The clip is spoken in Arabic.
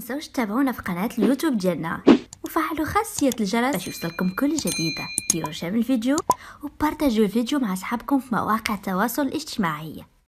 تنسوش تتابعونا في قناة اليوتيوب ديالنا. وفعلوا خاصية الجرس باش يوصلكم كل جديدة ديروا share الفيديو وبارتاجيو الفيديو مع أصحابكم في مواقع التواصل الاجتماعي.